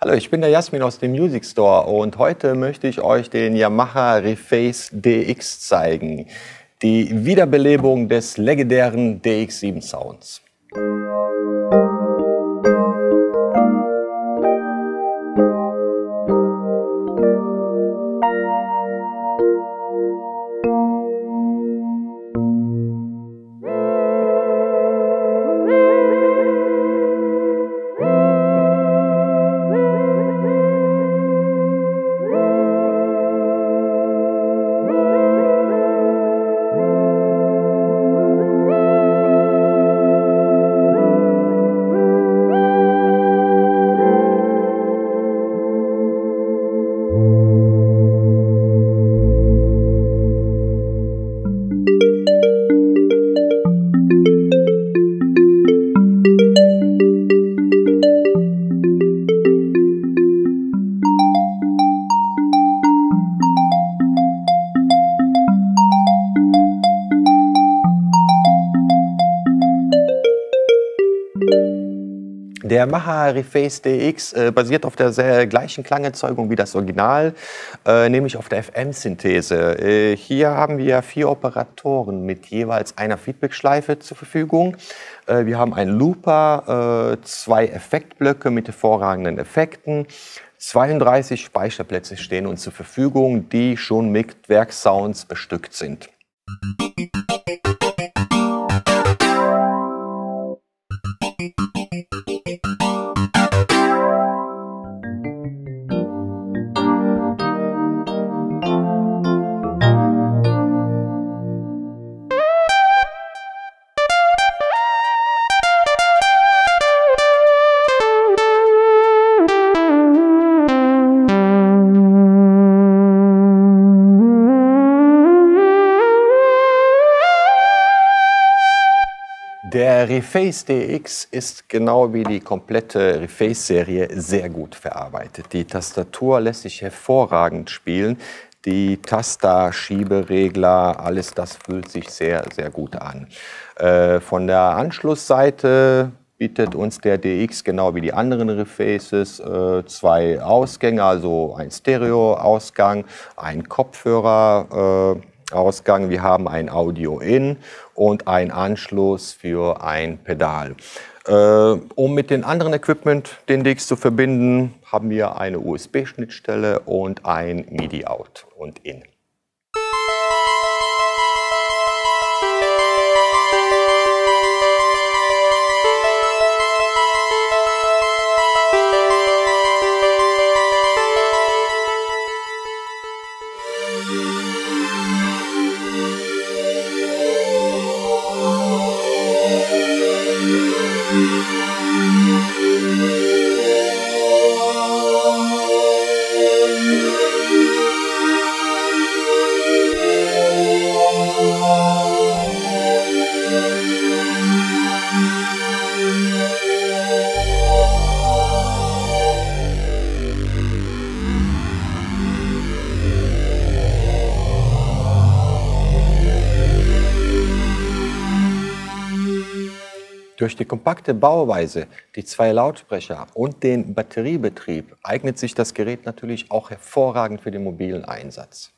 Hallo, ich bin der Jasmin aus dem Music Store und heute möchte ich euch den Yamaha Reface DX zeigen. Die Wiederbelebung des legendären DX7 Sounds. Der Yamaha Reface DX äh, basiert auf der sehr gleichen Klangerzeugung wie das Original, äh, nämlich auf der FM-Synthese. Äh, hier haben wir vier Operatoren mit jeweils einer Feedbackschleife zur Verfügung. Äh, wir haben einen Looper, äh, zwei Effektblöcke mit hervorragenden Effekten. 32 Speicherplätze stehen uns zur Verfügung, die schon mit Werksounds bestückt sind. Der Reface DX ist genau wie die komplette Reface-Serie sehr gut verarbeitet. Die Tastatur lässt sich hervorragend spielen. Die Taster, Schieberegler, alles das fühlt sich sehr, sehr gut an. Äh, von der Anschlussseite bietet uns der DX genau wie die anderen Refaces äh, zwei Ausgänge, also ein Stereo-Ausgang, ein Kopfhörer. Äh, Ausgang. Wir haben ein Audio-In und einen Anschluss für ein Pedal. Äh, um mit den anderen Equipment den DX zu verbinden, haben wir eine USB-Schnittstelle und ein MIDI-Out und In. Durch die kompakte Bauweise, die zwei Lautsprecher und den Batteriebetrieb eignet sich das Gerät natürlich auch hervorragend für den mobilen Einsatz.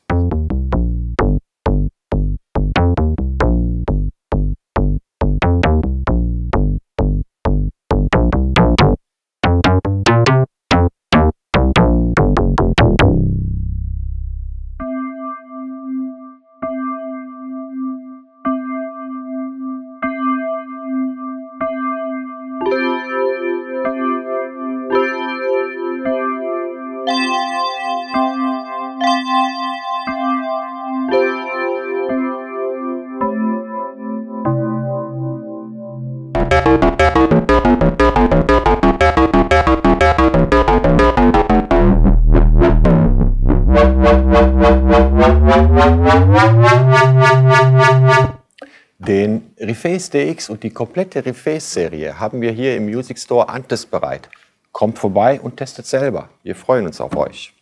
Den Reface DX und die komplette Reface-Serie haben wir hier im Music Store Antes bereit. Kommt vorbei und testet selber. Wir freuen uns auf euch.